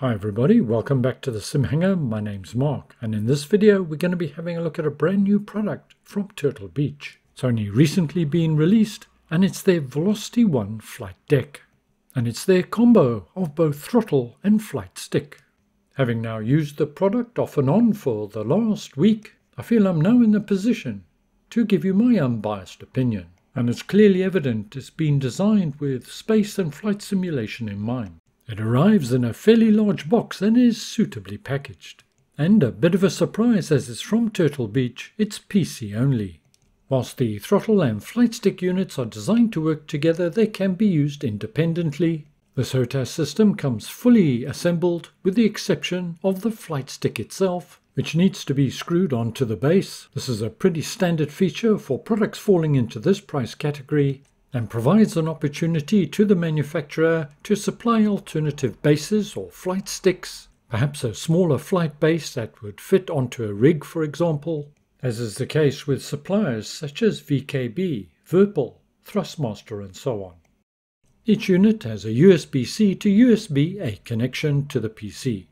Hi everybody, welcome back to the Simhanger. My name's Mark and in this video we're going to be having a look at a brand new product from Turtle Beach. It's only recently been released and it's their Velocity 1 flight deck. And it's their combo of both throttle and flight stick. Having now used the product off and on for the last week, I feel I'm now in the position to give you my unbiased opinion. And it's clearly evident it's been designed with space and flight simulation in mind. It arrives in a fairly large box and is suitably packaged. And a bit of a surprise as it's from Turtle Beach, it's PC only. Whilst the throttle and flight stick units are designed to work together, they can be used independently. The HOTAS system comes fully assembled with the exception of the flight stick itself, which needs to be screwed onto the base. This is a pretty standard feature for products falling into this price category and provides an opportunity to the manufacturer to supply alternative bases or flight sticks, perhaps a smaller flight base that would fit onto a rig, for example, as is the case with suppliers such as VKB, Virpil, Thrustmaster, and so on. Each unit has a USB-C to USB-A connection to the PC.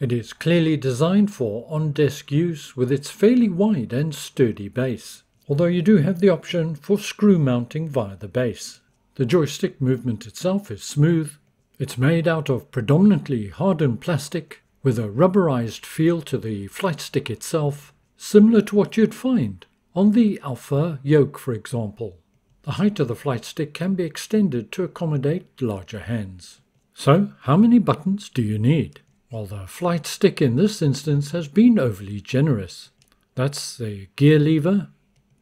It is clearly designed for on-desk use with its fairly wide and sturdy base although you do have the option for screw mounting via the base. The joystick movement itself is smooth. It's made out of predominantly hardened plastic with a rubberized feel to the flight stick itself, similar to what you'd find on the Alpha yoke for example. The height of the flight stick can be extended to accommodate larger hands. So, how many buttons do you need? Well, the flight stick in this instance has been overly generous. That's the gear lever,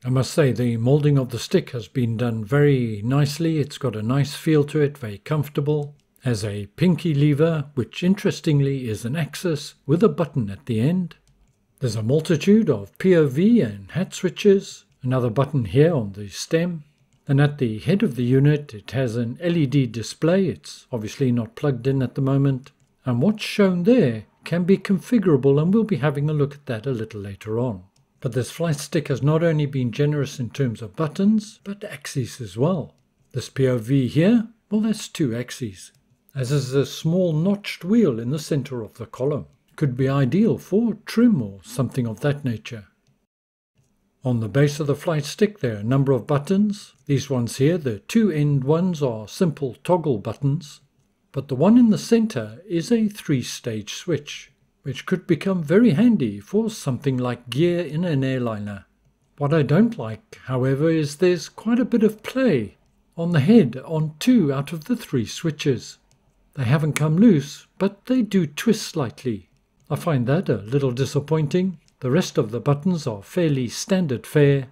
I must say the moulding of the stick has been done very nicely. It's got a nice feel to it, very comfortable. Has a pinky lever, which interestingly is an axis with a button at the end. There's a multitude of POV and hat switches, another button here on the stem. And at the head of the unit it has an LED display, it's obviously not plugged in at the moment. And what's shown there can be configurable and we'll be having a look at that a little later on. But this flight stick has not only been generous in terms of buttons, but axes as well. This POV here, well that's two axes, as is a small notched wheel in the center of the column. Could be ideal for trim or something of that nature. On the base of the flight stick there are a number of buttons. These ones here, the two end ones are simple toggle buttons, but the one in the center is a three-stage switch which could become very handy for something like gear in an airliner. What I don't like, however, is there's quite a bit of play on the head on two out of the three switches. They haven't come loose, but they do twist slightly. I find that a little disappointing. The rest of the buttons are fairly standard fare,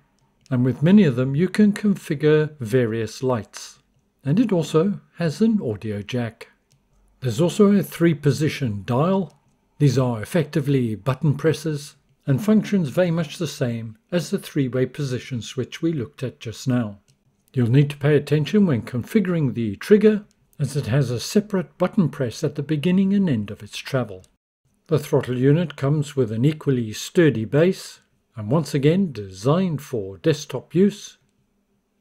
and with many of them you can configure various lights. And it also has an audio jack. There's also a three position dial these are effectively button presses and functions very much the same as the three-way position switch we looked at just now. You'll need to pay attention when configuring the trigger as it has a separate button press at the beginning and end of its travel. The throttle unit comes with an equally sturdy base and once again designed for desktop use.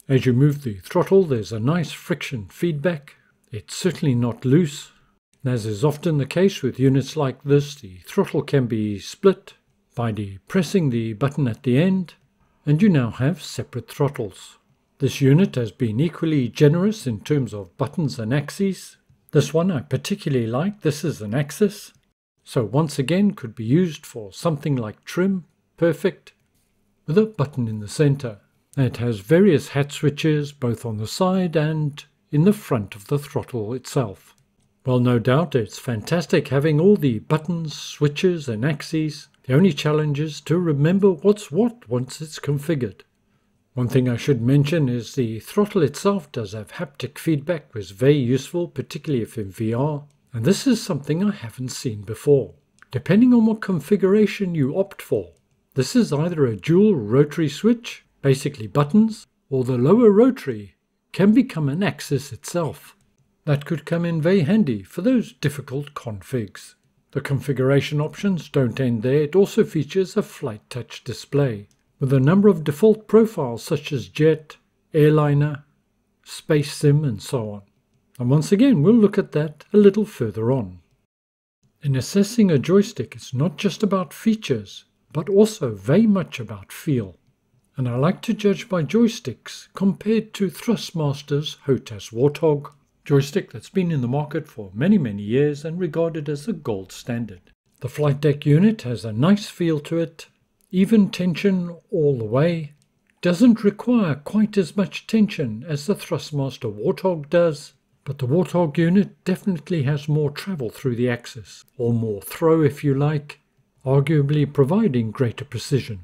As you move the throttle there's a nice friction feedback. It's certainly not loose as is often the case with units like this, the throttle can be split by depressing the button at the end, and you now have separate throttles. This unit has been equally generous in terms of buttons and axes. This one I particularly like, this is an axis, so once again could be used for something like trim, perfect, with a button in the center. It has various hat switches both on the side and in the front of the throttle itself. Well, no doubt it's fantastic having all the buttons, switches, and axes. The only challenge is to remember what's what once it's configured. One thing I should mention is the throttle itself does have haptic feedback, which is very useful, particularly if in VR, and this is something I haven't seen before. Depending on what configuration you opt for, this is either a dual rotary switch, basically buttons, or the lower rotary can become an axis itself. That could come in very handy for those difficult configs. The configuration options don't end there, it also features a flight touch display with a number of default profiles such as jet, airliner, space sim and so on. And once again we'll look at that a little further on. In assessing a joystick, it's not just about features, but also very much about feel. And I like to judge my joysticks compared to Thrustmaster's Hotas Warthog, joystick that's been in the market for many, many years and regarded as a gold standard. The flight deck unit has a nice feel to it, even tension all the way, doesn't require quite as much tension as the Thrustmaster Warthog does, but the Warthog unit definitely has more travel through the axis, or more throw if you like, arguably providing greater precision.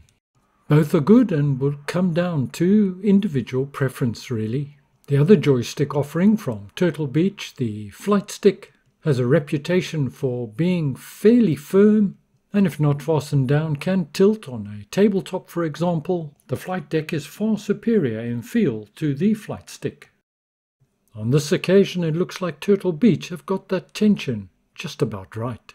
Both are good and will come down to individual preference really. The other joystick offering from Turtle Beach, the Flight Stick, has a reputation for being fairly firm and if not fastened down can tilt on a tabletop for example. The flight deck is far superior in feel to the flight stick. On this occasion it looks like Turtle Beach have got that tension just about right.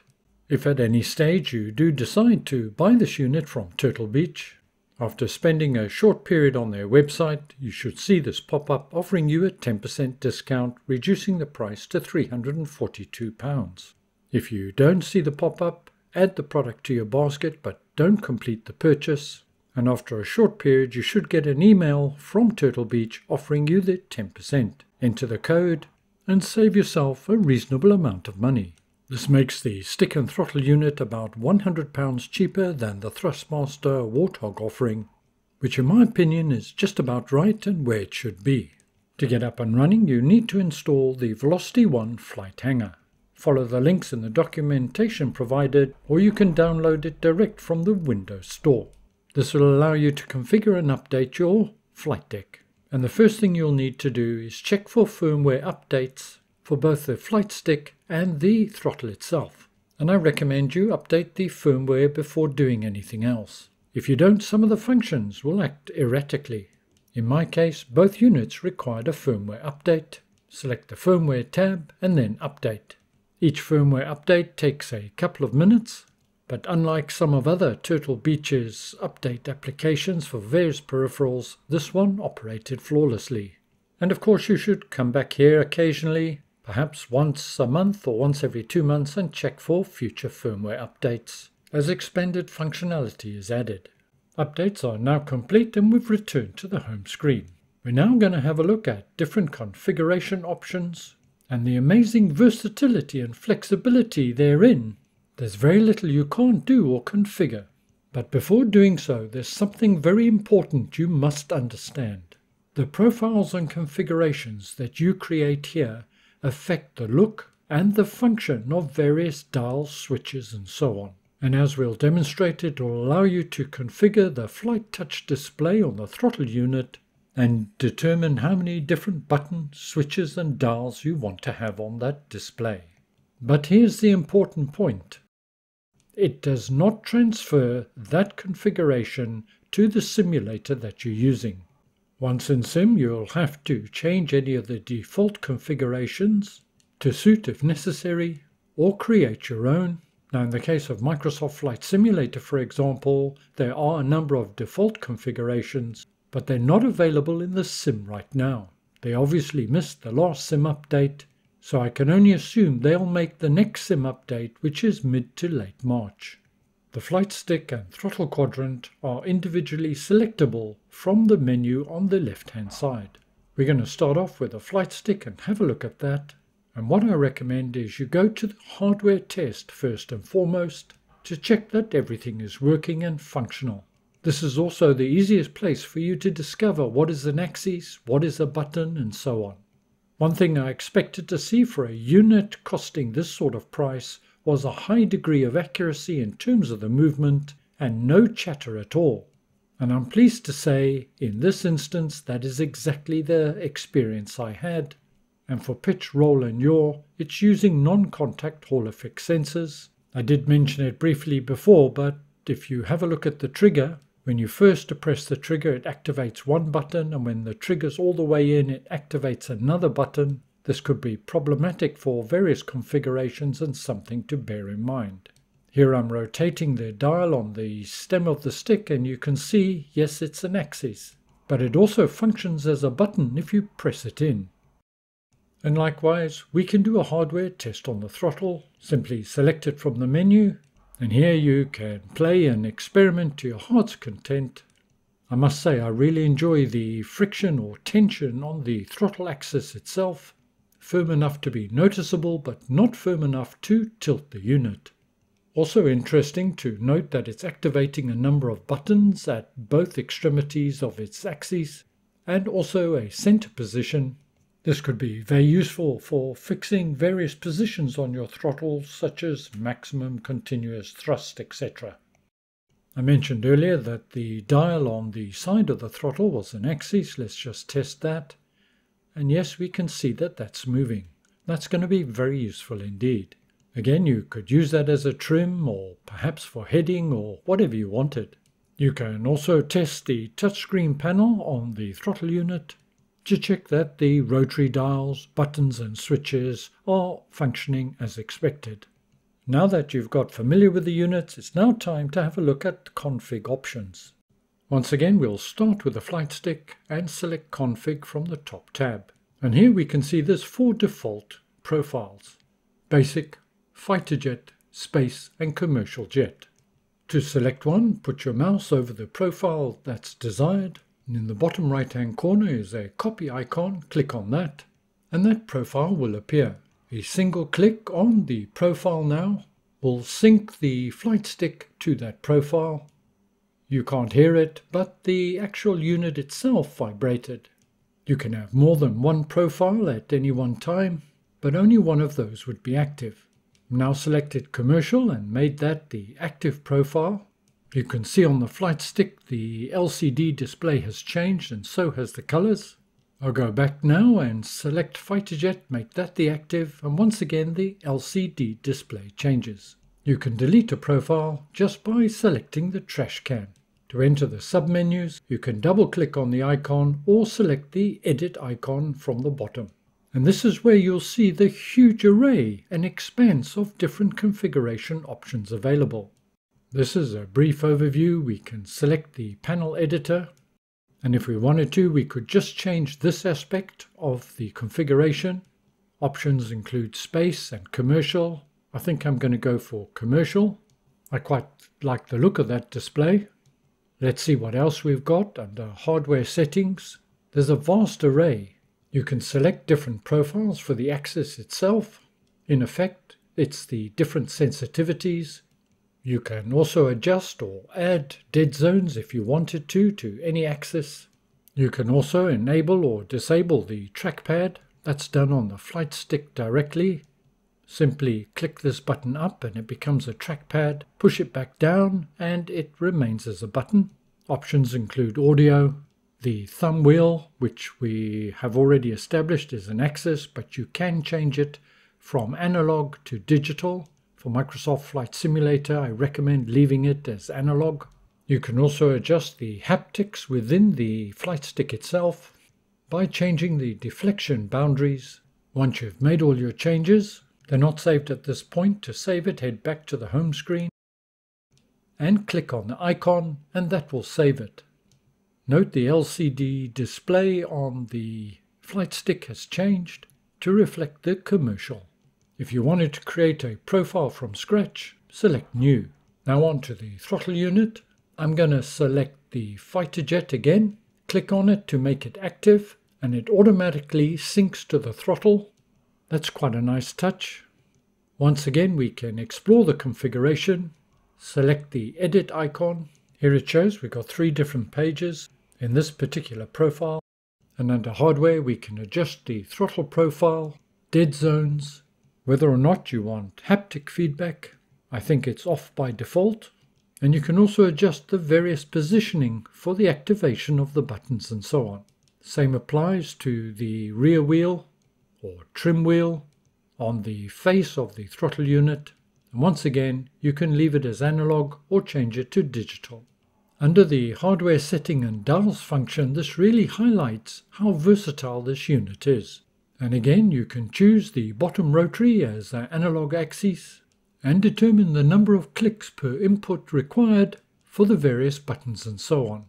If at any stage you do decide to buy this unit from Turtle Beach, after spending a short period on their website, you should see this pop up offering you a 10% discount, reducing the price to £342. If you don't see the pop up, add the product to your basket but don't complete the purchase. And after a short period, you should get an email from Turtle Beach offering you the 10%. Enter the code and save yourself a reasonable amount of money. This makes the stick and throttle unit about £100 cheaper than the Thrustmaster Warthog offering, which in my opinion is just about right and where it should be. To get up and running, you need to install the Velocity One flight hangar. Follow the links in the documentation provided, or you can download it direct from the Windows Store. This will allow you to configure and update your flight deck. And the first thing you'll need to do is check for firmware updates for both the flight stick and the throttle itself. And I recommend you update the firmware before doing anything else. If you don't, some of the functions will act erratically. In my case, both units required a firmware update. Select the firmware tab and then update. Each firmware update takes a couple of minutes, but unlike some of other Turtle Beach's update applications for various peripherals, this one operated flawlessly. And of course you should come back here occasionally perhaps once a month or once every two months, and check for future firmware updates as expanded functionality is added. Updates are now complete and we've returned to the home screen. We're now going to have a look at different configuration options and the amazing versatility and flexibility therein. There's very little you can't do or configure. But before doing so, there's something very important you must understand. The profiles and configurations that you create here affect the look and the function of various dials, switches and so on. And as we'll demonstrate it will allow you to configure the flight touch display on the throttle unit and determine how many different buttons, switches and dials you want to have on that display. But here's the important point. It does not transfer that configuration to the simulator that you're using. Once in Sim, you'll have to change any of the default configurations to suit if necessary, or create your own. Now in the case of Microsoft Flight Simulator, for example, there are a number of default configurations, but they're not available in the Sim right now. They obviously missed the last Sim update, so I can only assume they'll make the next Sim update, which is mid to late March. The flight stick and throttle quadrant are individually selectable from the menu on the left hand side. We're going to start off with a flight stick and have a look at that. And what I recommend is you go to the hardware test first and foremost to check that everything is working and functional. This is also the easiest place for you to discover what is an axis, what is a button, and so on. One thing I expected to see for a unit costing this sort of price was a high degree of accuracy in terms of the movement and no chatter at all. And I'm pleased to say, in this instance, that is exactly the experience I had. And for pitch, roll, and yaw, it's using non contact Hall effect sensors. I did mention it briefly before, but if you have a look at the trigger, when you first press the trigger, it activates one button, and when the trigger's all the way in, it activates another button. This could be problematic for various configurations and something to bear in mind. Here I'm rotating the dial on the stem of the stick and you can see, yes, it's an axis, but it also functions as a button if you press it in. And likewise, we can do a hardware test on the throttle. Simply select it from the menu, and here you can play and experiment to your heart's content. I must say I really enjoy the friction or tension on the throttle axis itself, firm enough to be noticeable but not firm enough to tilt the unit. Also interesting to note that it's activating a number of buttons at both extremities of its axes and also a center position this could be very useful for fixing various positions on your throttle, such as maximum continuous thrust, etc. I mentioned earlier that the dial on the side of the throttle was an axis. Let's just test that. And yes, we can see that that's moving. That's going to be very useful indeed. Again, you could use that as a trim or perhaps for heading or whatever you wanted. You can also test the touchscreen panel on the throttle unit to check that the rotary dials, buttons and switches are functioning as expected. Now that you've got familiar with the units, it's now time to have a look at config options. Once again, we'll start with the flight stick and select config from the top tab. And here we can see there's four default profiles. Basic, fighter jet, space and commercial jet. To select one, put your mouse over the profile that's desired and in the bottom right hand corner is a copy icon. Click on that and that profile will appear. A single click on the profile now will sync the flight stick to that profile. You can't hear it, but the actual unit itself vibrated. You can have more than one profile at any one time, but only one of those would be active. Now selected commercial and made that the active profile. You can see on the flight stick the LCD display has changed and so has the colors. I'll go back now and select fighter jet, make that the active, and once again the LCD display changes. You can delete a profile just by selecting the trash can. To enter the submenus, you can double click on the icon or select the edit icon from the bottom. And this is where you'll see the huge array and expanse of different configuration options available. This is a brief overview. We can select the panel editor and if we wanted to we could just change this aspect of the configuration. Options include space and commercial. I think I'm going to go for commercial. I quite like the look of that display. Let's see what else we've got under hardware settings. There's a vast array. You can select different profiles for the axis itself. In effect, it's the different sensitivities you can also adjust or add dead zones if you wanted to to any axis. You can also enable or disable the trackpad. That's done on the flight stick directly. Simply click this button up and it becomes a trackpad. Push it back down and it remains as a button. Options include audio, the thumb wheel, which we have already established is an axis, but you can change it from analog to digital for Microsoft Flight Simulator, I recommend leaving it as analog. You can also adjust the haptics within the flight stick itself by changing the deflection boundaries. Once you've made all your changes, they're not saved at this point. To save it, head back to the home screen and click on the icon and that will save it. Note the LCD display on the flight stick has changed to reflect the commercial. If you wanted to create a profile from scratch, select New. Now on to the throttle unit. I'm going to select the fighter jet again, click on it to make it active, and it automatically syncs to the throttle. That's quite a nice touch. Once again, we can explore the configuration, select the edit icon. Here it shows we've got three different pages in this particular profile. And under hardware, we can adjust the throttle profile, dead zones, whether or not you want haptic feedback, I think it's off by default. And you can also adjust the various positioning for the activation of the buttons and so on. Same applies to the rear wheel or trim wheel on the face of the throttle unit. And once again, you can leave it as analog or change it to digital. Under the hardware setting and dials function, this really highlights how versatile this unit is. And again, you can choose the bottom rotary as an analog axis and determine the number of clicks per input required for the various buttons and so on.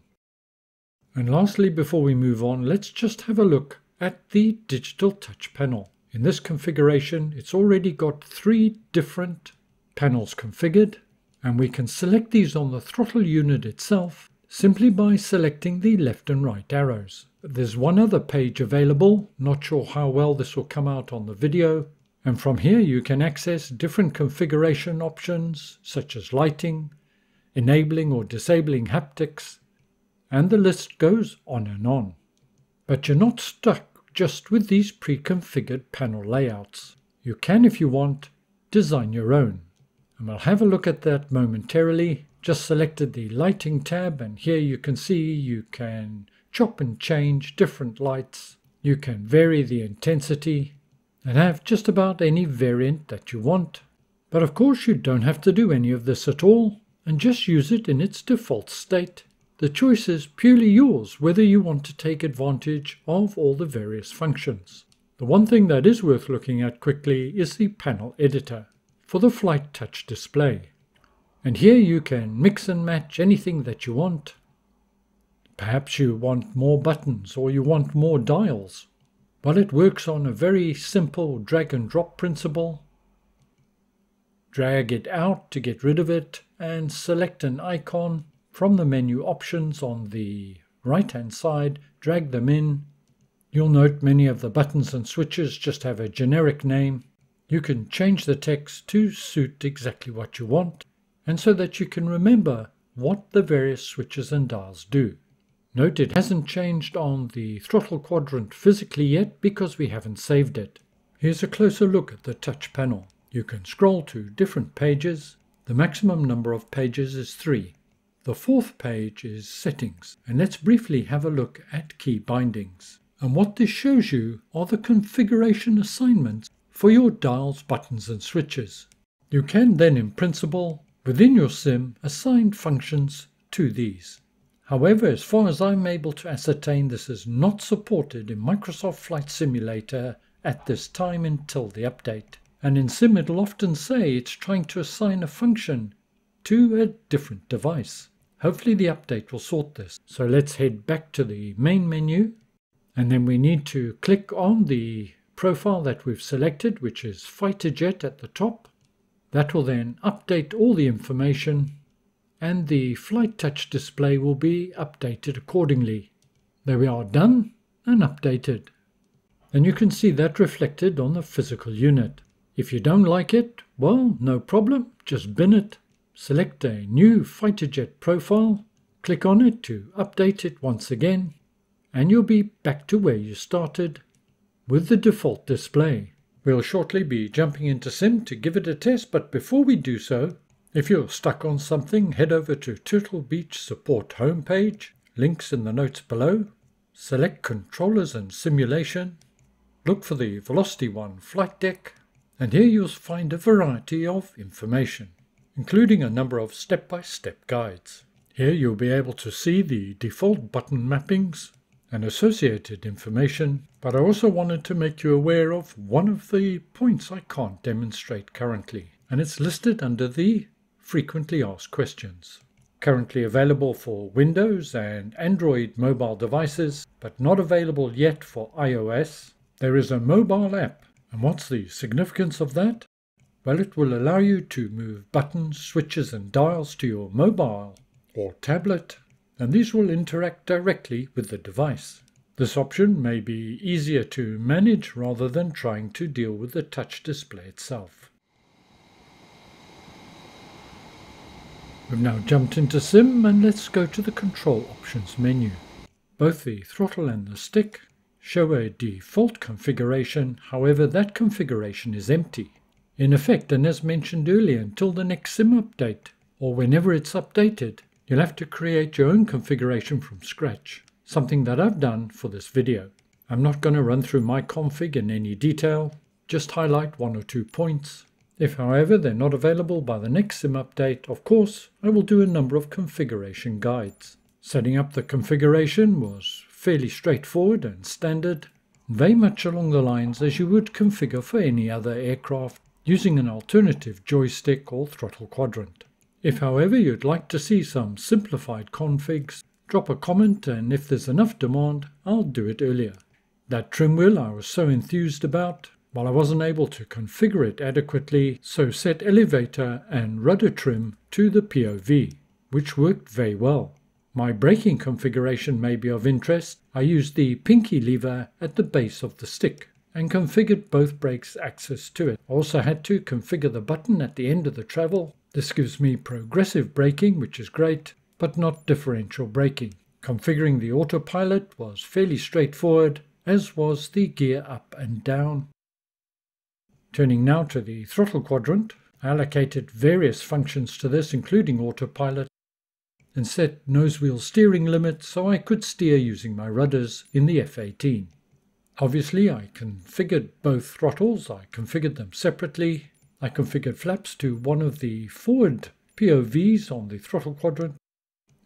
And lastly, before we move on, let's just have a look at the digital touch panel. In this configuration, it's already got three different panels configured, and we can select these on the throttle unit itself simply by selecting the left and right arrows. There's one other page available, not sure how well this will come out on the video, and from here you can access different configuration options such as lighting, enabling or disabling haptics, and the list goes on and on. But you're not stuck just with these pre-configured panel layouts. You can, if you want, design your own. And we'll have a look at that momentarily. Just selected the lighting tab and here you can see you can chop and change different lights. You can vary the intensity and have just about any variant that you want. But of course you don't have to do any of this at all and just use it in its default state. The choice is purely yours whether you want to take advantage of all the various functions. The one thing that is worth looking at quickly is the panel editor for the flight touch display. And here you can mix and match anything that you want. Perhaps you want more buttons or you want more dials. Well, it works on a very simple drag and drop principle. Drag it out to get rid of it and select an icon from the menu options on the right hand side, drag them in. You'll note many of the buttons and switches just have a generic name. You can change the text to suit exactly what you want and so that you can remember what the various switches and dials do. Note it hasn't changed on the throttle quadrant physically yet because we haven't saved it. Here's a closer look at the touch panel. You can scroll to different pages. The maximum number of pages is 3. The fourth page is Settings, and let's briefly have a look at key bindings. And what this shows you are the configuration assignments for your dials, buttons and switches. You can then in principle, within your sim, assign functions to these. However, as far as I'm able to ascertain, this is not supported in Microsoft Flight Simulator at this time until the update. And in Sim it'll often say it's trying to assign a function to a different device. Hopefully the update will sort this. So let's head back to the main menu and then we need to click on the profile that we've selected, which is fighter jet at the top. That will then update all the information and the flight touch display will be updated accordingly. There we are done and updated. And you can see that reflected on the physical unit. If you don't like it, well, no problem, just bin it Select a new fighter jet profile, click on it to update it once again, and you'll be back to where you started with the default display. We'll shortly be jumping into Sim to give it a test, but before we do so, if you're stuck on something, head over to Turtle Beach support homepage, links in the notes below, select Controllers and Simulation, look for the Velocity One flight deck, and here you'll find a variety of information including a number of step-by-step -step guides. Here you'll be able to see the default button mappings and associated information, but I also wanted to make you aware of one of the points I can't demonstrate currently, and it's listed under the frequently asked questions. Currently available for Windows and Android mobile devices, but not available yet for iOS. There is a mobile app, and what's the significance of that? Well, it will allow you to move buttons, switches and dials to your mobile or tablet, and these will interact directly with the device. This option may be easier to manage rather than trying to deal with the touch display itself. We've now jumped into Sim and let's go to the Control Options menu. Both the throttle and the stick show a default configuration, however that configuration is empty. In effect, and as mentioned earlier, until the next SIM update, or whenever it's updated, you'll have to create your own configuration from scratch, something that I've done for this video. I'm not going to run through my config in any detail, just highlight one or two points. If however they're not available by the next SIM update, of course, I will do a number of configuration guides. Setting up the configuration was fairly straightforward and standard, very much along the lines as you would configure for any other aircraft using an alternative joystick or throttle quadrant. If however you'd like to see some simplified configs, drop a comment and if there's enough demand, I'll do it earlier. That trim wheel I was so enthused about, while I wasn't able to configure it adequately, so set elevator and rudder trim to the POV, which worked very well. My braking configuration may be of interest. I used the pinky lever at the base of the stick and configured both brakes access to it. Also had to configure the button at the end of the travel. This gives me progressive braking, which is great, but not differential braking. Configuring the autopilot was fairly straightforward, as was the gear up and down. Turning now to the throttle quadrant, I allocated various functions to this, including autopilot, and set nose wheel steering limit so I could steer using my rudders in the F18. Obviously, I configured both throttles. I configured them separately. I configured flaps to one of the forward POVs on the throttle quadrant.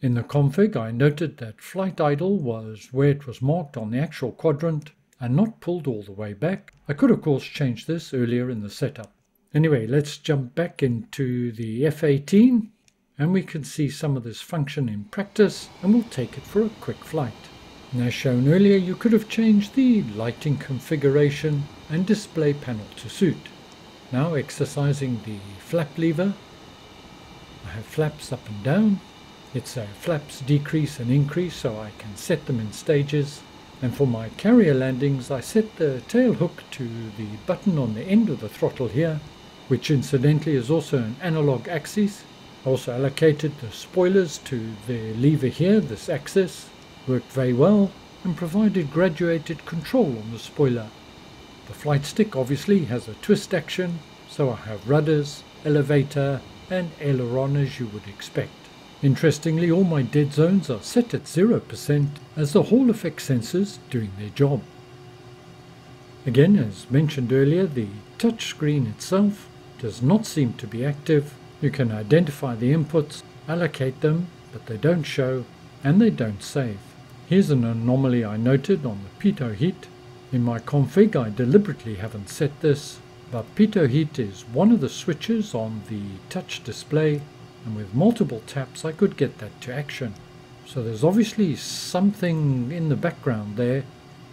In the config, I noted that flight idle was where it was marked on the actual quadrant and not pulled all the way back. I could, of course, change this earlier in the setup. Anyway, let's jump back into the F18 and we can see some of this function in practice and we'll take it for a quick flight. And as shown earlier, you could have changed the lighting configuration and display panel to suit. Now exercising the flap lever, I have flaps up and down. It's a flaps decrease and increase so I can set them in stages. And for my carrier landings, I set the tail hook to the button on the end of the throttle here, which incidentally is also an analog axis. I also allocated the spoilers to the lever here, this axis, worked very well and provided graduated control on the spoiler. The flight stick obviously has a twist action, so I have rudders, elevator and aileron as you would expect. Interestingly, all my dead zones are set at 0% as the Hall effect sensors doing their job. Again, as mentioned earlier, the touchscreen itself does not seem to be active. You can identify the inputs, allocate them, but they don't show and they don't save. Here's an anomaly I noted on the pitot heat. In my config I deliberately haven't set this, but pitot heat is one of the switches on the touch display and with multiple taps I could get that to action. So there's obviously something in the background there,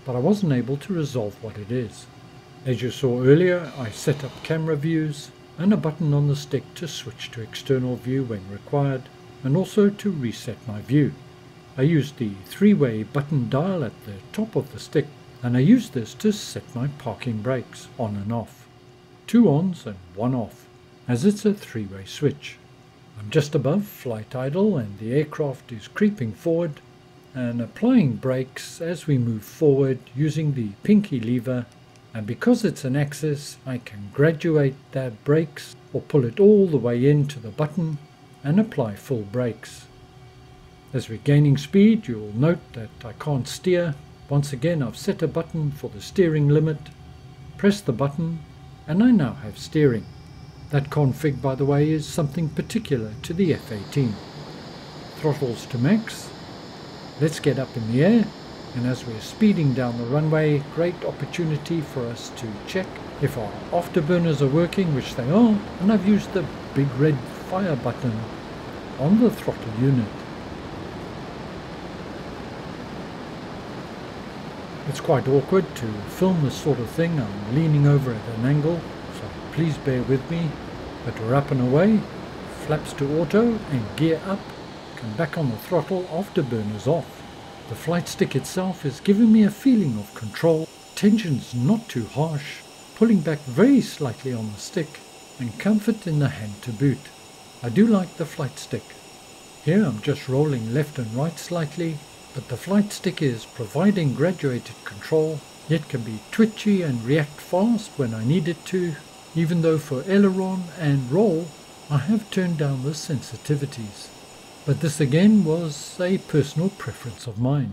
but I wasn't able to resolve what it is. As you saw earlier, I set up camera views and a button on the stick to switch to external view when required, and also to reset my view. I used the three-way button dial at the top of the stick and I used this to set my parking brakes on and off. Two ons and one off, as it's a three-way switch. I'm just above flight idle and the aircraft is creeping forward and applying brakes as we move forward using the pinky lever and because it's an axis I can graduate that brakes or pull it all the way into the button and apply full brakes. As we're gaining speed, you'll note that I can't steer. Once again, I've set a button for the steering limit. Press the button, and I now have steering. That config, by the way, is something particular to the F-18. Throttles to max. Let's get up in the air, and as we're speeding down the runway, great opportunity for us to check if our afterburners are working, which they are, and I've used the big red fire button on the throttle unit. It's quite awkward to film this sort of thing. I'm leaning over at an angle, so please bear with me. But we're up and away. Flaps to auto and gear up. Come back on the throttle afterburners off. The flight stick itself is giving me a feeling of control. Tension's not too harsh. Pulling back very slightly on the stick and comfort in the hand to boot. I do like the flight stick. Here I'm just rolling left and right slightly but the flight stick is providing graduated control, yet can be twitchy and react fast when I need it to, even though for aileron and roll I have turned down the sensitivities. But this again was a personal preference of mine.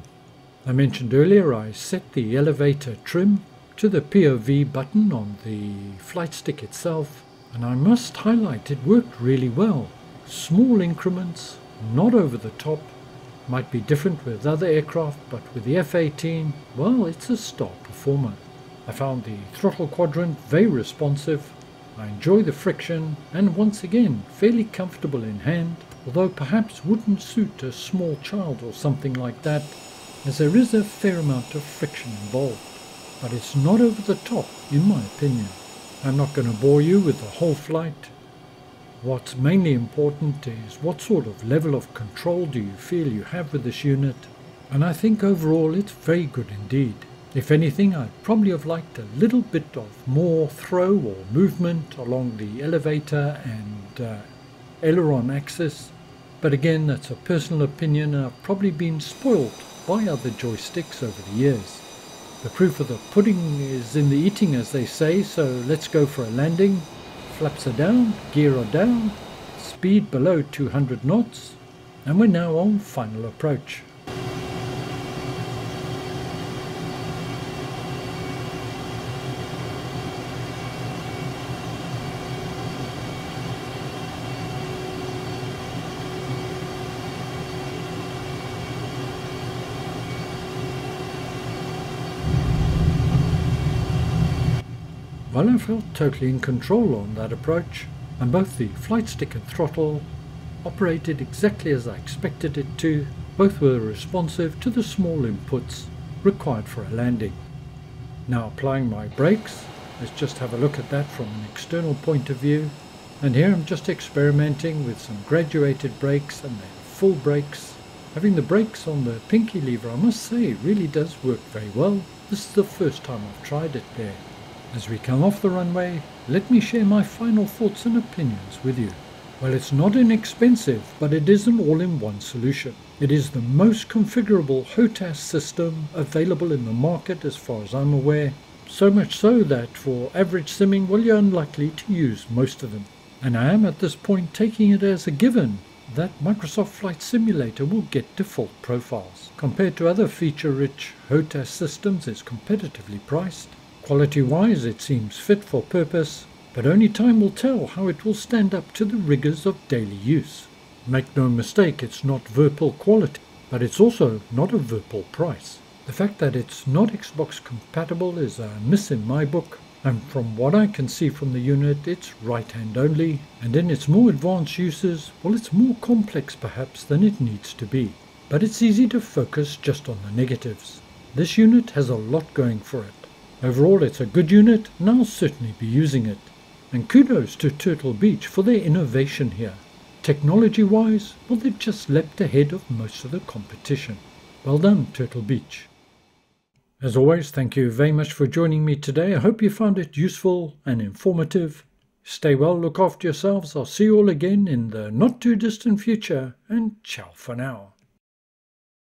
I mentioned earlier I set the elevator trim to the POV button on the flight stick itself, and I must highlight it worked really well. Small increments, not over the top, might be different with other aircraft, but with the F-18, well, it's a star performer. I found the throttle quadrant very responsive, I enjoy the friction, and once again, fairly comfortable in hand, although perhaps wouldn't suit a small child or something like that, as there is a fair amount of friction involved. but it's not over the top in my opinion. I'm not going to bore you with the whole flight. What's mainly important is what sort of level of control do you feel you have with this unit, and I think overall it's very good indeed. If anything, I'd probably have liked a little bit of more throw or movement along the elevator and uh, aileron axis, but again, that's a personal opinion and I've probably been spoilt by other joysticks over the years. The proof of the pudding is in the eating, as they say, so let's go for a landing. Flaps are down, gear are down, speed below 200 knots, and we're now on final approach. I felt totally in control on that approach, and both the flight stick and throttle operated exactly as I expected it to. Both were responsive to the small inputs required for a landing. Now applying my brakes, let's just have a look at that from an external point of view. And here I'm just experimenting with some graduated brakes and then full brakes. Having the brakes on the pinky lever, I must say, really does work very well. This is the first time I've tried it there. As we come off the runway, let me share my final thoughts and opinions with you. Well, it's not inexpensive, but it is an all-in-one solution. It is the most configurable HOTAS system available in the market as far as I'm aware, so much so that for average simming, well, you're unlikely to use most of them. And I am at this point taking it as a given that Microsoft Flight Simulator will get default profiles. Compared to other feature-rich HOTAS systems, it's competitively priced Quality-wise it seems fit for purpose, but only time will tell how it will stand up to the rigours of daily use. Make no mistake, it's not Virpil quality, but it's also not a Virpil price. The fact that it's not Xbox compatible is a miss in my book, and from what I can see from the unit, it's right-hand only, and in its more advanced uses, well, it's more complex perhaps than it needs to be. But it's easy to focus just on the negatives. This unit has a lot going for it. Overall, it's a good unit, and I'll certainly be using it. And kudos to Turtle Beach for their innovation here. Technology-wise, well, they've just leapt ahead of most of the competition. Well done, Turtle Beach. As always, thank you very much for joining me today. I hope you found it useful and informative. Stay well, look after yourselves. I'll see you all again in the not too distant future, and ciao for now.